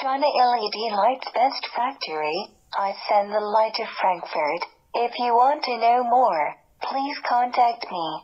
China LED Lights Best Factory. I send the light to Frankfurt. If you want to know more, please contact me.